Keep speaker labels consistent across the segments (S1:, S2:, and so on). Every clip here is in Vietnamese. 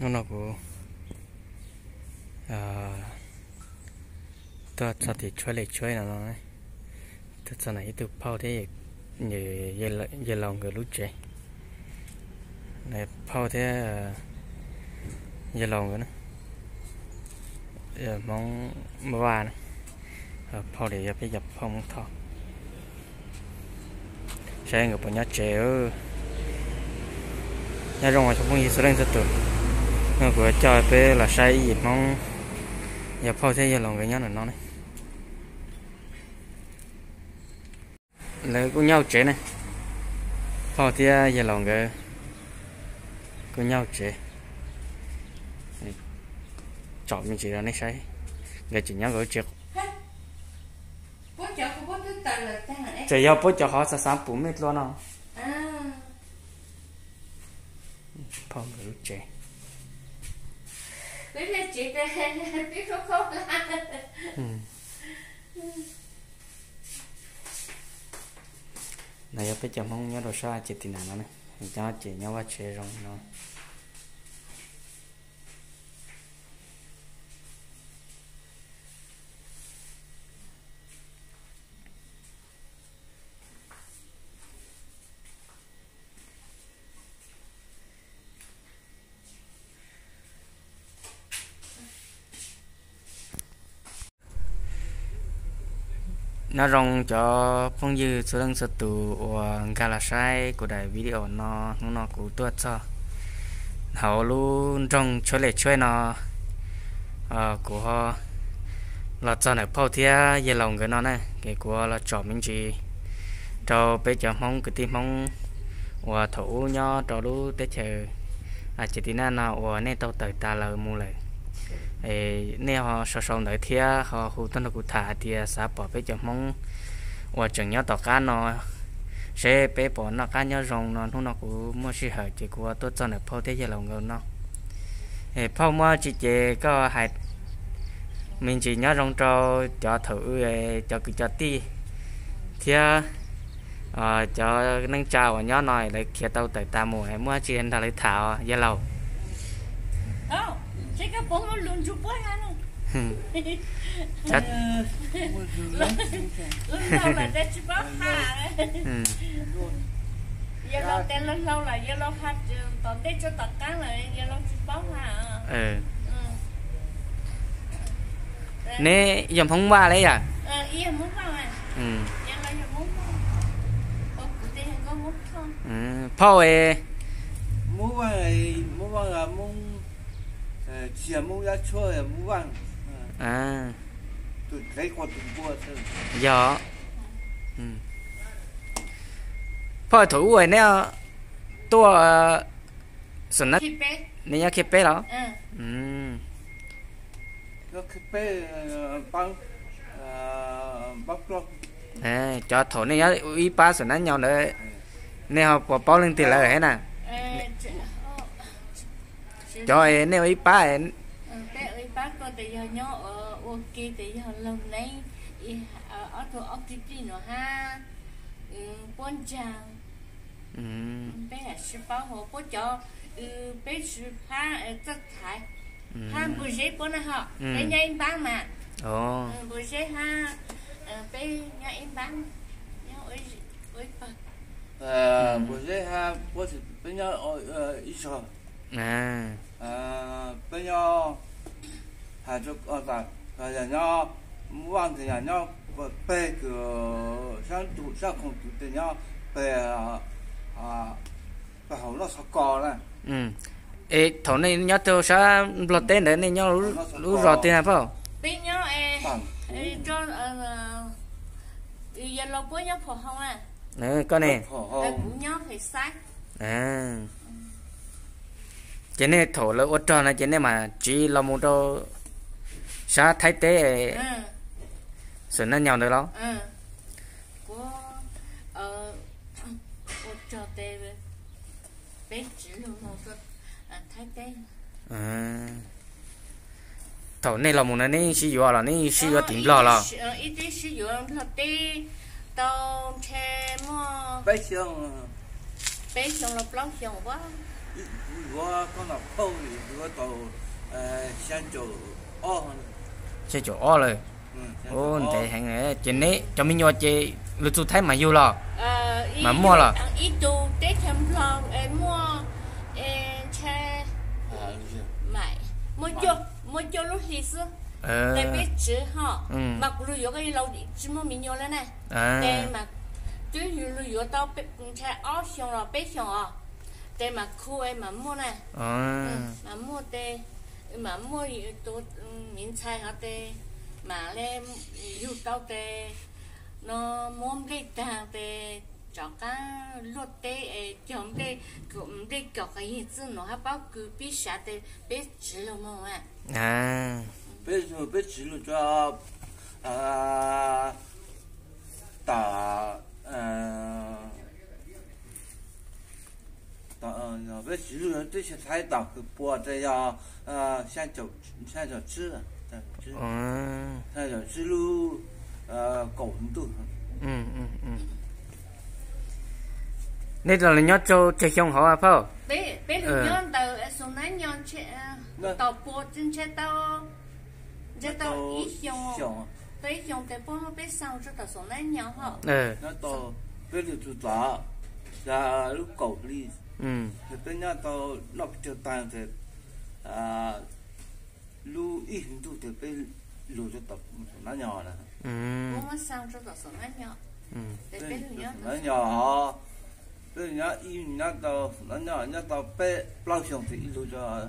S1: nó nó cũng à tôi cho thì chơi lại chơi nào nó tôi cho này tôi phao thế như như như lòng người lúc chơi, này phao thế ờ, như lòng cái giờ mong mà ba nó ờ, phao để bây giờ phao thọ. Sẽ người bọn nhá trẻ ơi nhà rong ở trong công ty sẽ lên rất tốt nó của chơi bé là say gì mong. Giờ phao thế giờ lòng cái nhau này nó này lấy cũng nhau chế này. Phao thế giờ lòng cái cũng nhau chế chọn mình chỉ là nó say. Người chỉ nhau rồi chế chế giờ bố cho họ sa sáng bốn mét luôn không? À. Phao người chế
S2: Biết là chị biết nó khóc
S1: Ừ. này bây giờ không nhớ đồ sao, chị tin nào nó cho chị nhớ qua chơi rồi nó. Nó rong cho phong dư số lần sự tù của galasai, của đại video nó nó nó cũng tuột cho. Hầu luôn trong chơi lệ chơi nó à của họ là cho này phao thia về lòng cái nó này, cái của là chọn mình chỉ cho bây giờ mong, cái tim mong và thủ nhau cho lúc tới chờ. À chỉ tin nào và nên tao tới ta là mua lại nè họ sờ sờ đợi thia họ khu tân cụ thả thì xã bỏ về cho mong và chẳng nhớ tỏ cá nó sẽ bé bỏ nó cá nhớ rồng nó nó cũng mua xí hở chỉ của tôi cho nó phao thế giờ lòng ngầu nó phao mua chỉ chỉ có hai mình chỉ nhớ rồng cho cho thử cho cứ cho ti thia ờ cho nâng chào và nhớ nói lại kia tao tới ta mùa mua chỉ anh ta lấy thảo giờ lâu
S2: Chắc cái bóng nó luôn chụp bói hả nó
S1: chắc.
S2: Lúc lâu là ra chụp bói hả Giờ lâu tên lúc lâu là giờ lâu hát Toàn tế cho tất cả là giờ lâu chụp bói hả
S1: ừ. Nè dầm không ba lấy à?
S2: Ờ, iya muốn vào à
S1: ừ. Ừ. Phao ấy
S3: mua vàng này mua vàng là mua là mua giá chua là mua vàng
S1: à
S3: tụi lấy qua tụi mua thôi
S1: giờ ừ. Phao thủ rồi nè. Tua sân nát
S2: Khi bé.
S1: Nè nhá kẹp bé đó.
S2: Ừ.
S1: Ừ.
S3: Nó cái bé băng băng lọc
S1: à cho thổ nè nhá. Uy ba sân nát nhau nữa nè. Họ bỏ lên tiền lại hết nè
S2: Ờ, ờ, chị-
S1: cho ấy nè uy ba ấy
S2: Ừ, bé ơi bác có tại giờ nhớ ở ok tại giờ lần này. Ở ở chỗ ở cái gì nữa ha. Ừ, bốn chàng
S1: ừ.
S2: Bé là sư bảo hộ bố cho ừ, bé sư ha ở tất thải.
S1: Ừ.
S2: Ha bữa giấy bữa nào họ.
S1: Ừ.
S2: bé nhà em bán mà.
S1: Ồ.
S2: Ừ, bữa giấy ha. Ờ, bé nhà em bán nhà ơi ơi
S3: ờ bữa giờ ha bữa thì bây giờ ở ít
S1: à
S3: à bây giờ hà chúc ở tại là nhà nhau mua vàng thì nhà nhau bé cái sang tụ sang không tụ thì nhau bé à bé hậu nó sao cò này.
S1: Ừ. Ê thổ này nhớ tôi sẽ lọt tên đấy nên nhớ lú lú rõ tên hả phải
S2: bé nhà em.
S3: Bằng
S2: Ê, cho ờ giờ lâu bữa nhà phổ không à?
S1: Nè con này.
S3: Hổ
S2: Ê,
S3: hồng
S2: cũng nhớ phải sai
S1: à chỉ nên thổ là ô tròn này chỉ nên mà chỉ là một đồ sa thái tế
S2: ừ.
S1: Sự nó nhau được đó.
S2: Ừ. Của ờ cho tê về bé chỉ luôn một à thái tê
S1: à. Thổ này là một cái này sử dụng là này sử dụng tiền lò là.
S2: ờ ít tí sử dụng thật tê tao che mua
S3: bé xương
S2: bé xong là blog xong quá
S3: của con nào phâu thì đứa tàu sang chỗ o.
S1: chơi chỗ o rồi ô để hàng này trên đấy cho mình nhớ chơi lúc chú thấy mà yêu lo mà mua là
S2: ít tu tết thầm lo em mua em che mày. Mua cho mua cho lúc thì xưa. Để biết chữ họ mà cũng lúc cái lâu chỉ mua mình nhớ lên này. Để mà chứ lúc lúc tao biết che ó xong rồi biết xong à để mà khu em mà mua này. Mà mua để mà mua đồ miếng 菜 họ để mà lên yêu tao để nó muốn cái ta để cho cái lót để chọn để cũng để cho cái gì chứ nó hay bao cứ biết sao để biết chỉ là mà à.
S1: À.
S3: Biết biết chỉ là cho à ta à ta biết chỉ là这些菜打个播这要呃像走像走吃的。
S1: 嗯，
S3: 它就只路呃高度。
S1: 嗯嗯嗯。nên là nhớ cho chơi xong họ à phải
S2: bé bé được nhớ tàu xuống nãy nhớ chơi tàu bộ trên chơi tàu chơi tàu ít xong bé xong thì bố nó bé sau cho tàu xuống nãy nhớ họ
S1: ừ
S3: nó tàu bé được tụ trả ra lúc cầu đi
S1: Ừ.
S3: Thì bé nhớ tàu nó chơi tan thì à lu ít hình tu thì bé lu cho tập nó nhỏ nè.
S2: Bố nó sau cho tàu xuống nãy nhớ để bé được nhớ
S3: nó nhỏ. bây giờ y nhớ tàu nó nhỏ nhớ tàu bé bao xong thì lu cho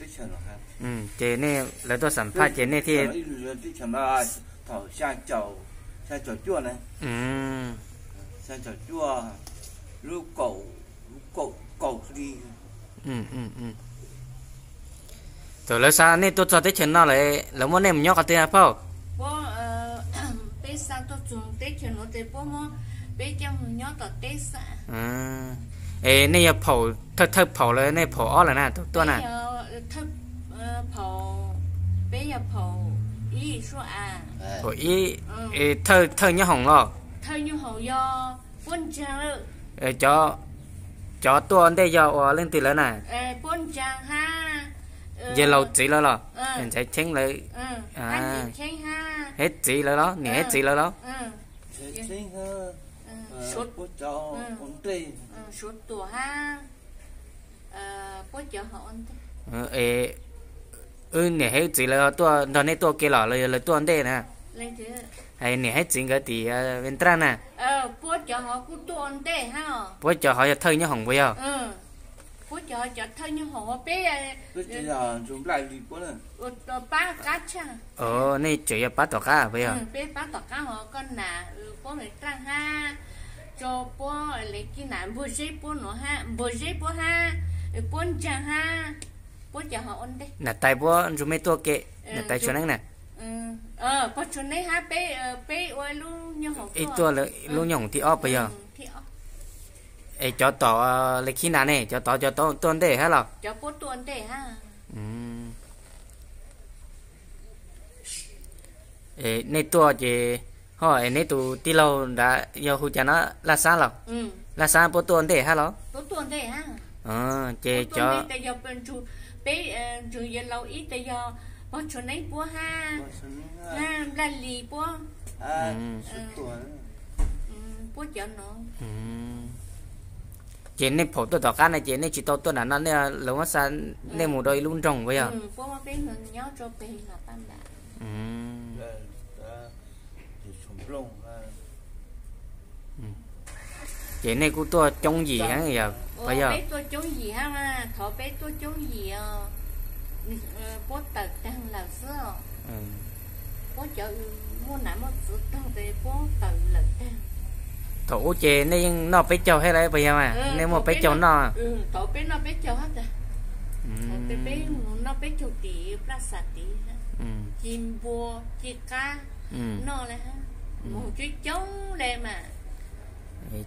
S3: bé chân rồi ha
S1: ừ chế này là tôi sản phát chế này thì
S3: cho bé chân là thầu sang chậu sang chậu chua này.
S1: Ừ.
S3: Sang chậu chua lu cầu cầu cầu đi.
S1: Ừ ừ ừ. Rồi lấy sao? Nên tôi cho tới chân nó lại? Là muốn em nhóc cái tiền phải
S2: bố bé sao tôi dùng tới chân nó thì bố mua bé cho người nhóc tập tế xã
S1: à. Ê này giờ phổ thật thật phổ là này phổ ó là nè tôi tôi nè.
S2: Thật phổ bé giờ phổ ý số à.
S1: Phổ ý ê thơ thơ nhớ hồng lo.
S2: Thơ như hồng do quân trang
S1: cho cho tôi đây giờ ở lên từ lớn nè
S2: ê quân trang ha.
S1: Giờ lâu chỉ là lo mình sẽ chén lại
S2: à.
S1: hết chỉ là đó nè hết chỉ là đó.
S2: Định suốt tuổi ha. Bố cho họ định
S1: ê ừ nè hết chỉ là tôi đó này tôi kia là là tôi ổn định nè
S2: lên
S1: hay nè hết chỉ cái thì bên trang nè
S2: ờ bố cho họ cũng ổn định ha.
S1: Bố cho họ thơ như hồng bây giờ
S2: ừ. Bố cho cho thơ như hồng bé
S3: bây giờ chúng lại đi bố nè.
S2: ba cá cha
S1: ờ này chỉ là bắt tỏi cá bây giờ
S2: bé bắt tỏi cá họ con nà bố này trang ha. Cho bố lấy cái nạn bố dễ bố nó ha bố dễ bố ha bố chẳng ha. Bố cho họ ổn đấy
S1: nè tay bố chúng mấy tua kệ. Nè tay chỗ này nè
S2: ờ bố chỗ này ha bé bé luôn nhau học
S1: ít tua là luôn nhỏng thì óp bây giờ. Ê cho tỏ lấy khi nào này cho tỏ cho tỏ tuần để hay là
S2: cho bố tuần để ha.
S1: Ê này tua chỉ hỏi này tụ tí lâu đã giờ hụt cho nó là sao
S2: ừ.
S1: Là sao bố tuần để hay là
S2: bố tuần để ha.
S1: Ờ chế cho
S2: bây giờ bên chú bé chú giờ lâu ít bây giờ bố chỗ này bố ha. Ha. Là lì bố
S3: à suốt tuổi
S2: bố cho nó.
S1: Chế này phổ tôi tỏ cá này chế này chỉ tao tôi là nó này lâu mà sao này một đôi luôn trồng bây giờ
S2: bố mà bé người nhớ cho bé là đã
S3: lông
S1: chị này của tôi trông gì hả giờ? Bây giờ?
S2: tôi trông gì hả mà thọ bé tôi trông gì bố tật đang là sao bố chợ mua nãy một sự đâu về bố tật là đang
S1: thổ chè này nó bé châu hay là bây giờ mà nếu mà bé châu nó
S2: ừ thọ bé nó bé châu hết rồi. Bé bé nó bé châu tí plaza tí. Chim bò chim cá nó là ha một chút trống đây mà.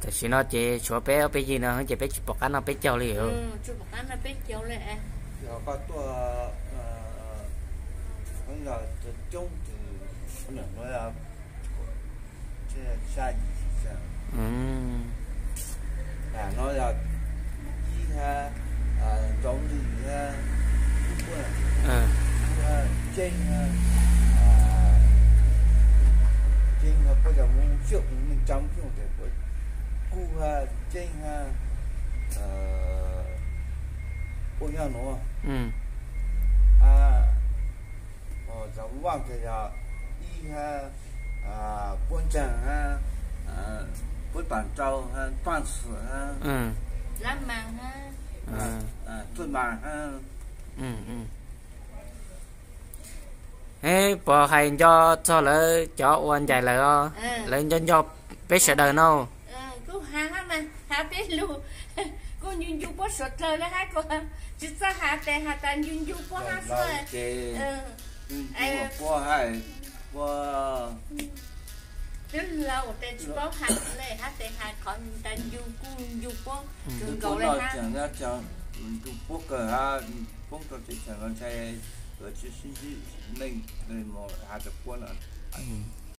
S1: Thì xin nó chị số bé bé gì nữa chị bé bọc ăn nó bé châu liền.
S2: Ừ chú bọc ăn nó bé châu liền
S3: 有个多呃，很多这种的，那
S1: 我
S3: 要这下雨这样。嗯。啊，我要一天啊，种的一天，不管，嗯，一天种啊。Nhau nữa ừ à ờ giờ vang cái giờ đi ha à quân trang ha à quân bản trâu ha toàn sử ha
S2: ừ làm màng ha
S3: à à tuần màng ha
S1: ừ ừ ê bỏ hay cho cho lỡ cho uốn dài lỡ. Đó lỡ cho cho biết sợ đời đâu.
S2: Cô ha ha mà. Ha biết luôn cô nhìn chú bố sợ trời đó ha cô chỉ sao ha tè ha tàn nhìn chú bố ha sợ
S3: ừ. Bố hai bố
S2: tức lâu tè chú bố ha lệ ha tè ha còn tàn chú cô chú bố
S3: trường cầu lên ha? chẳng ra chẳng chú bố cờ ha bố cờ chỉ chẳng ở mình người hạ quân là